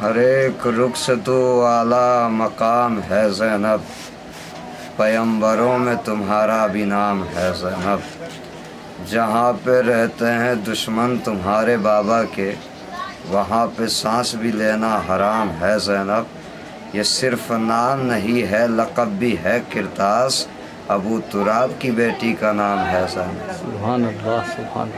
हर एक रुख से तो आला मकाम है जैनब। पैम्बरों में तुम्हारा भी नाम है जैनब। जहाँ पे रहते हैं दुश्मन तुम्हारे बाबा के, वहाँ पे सांस भी लेना हराम है जैनब। ये सिर्फ़ नाम नहीं है, लक़ब भी है, किरतास। अबू तुराब की बेटी का नाम है जैनब। सुबहान अल्लाह सुबहान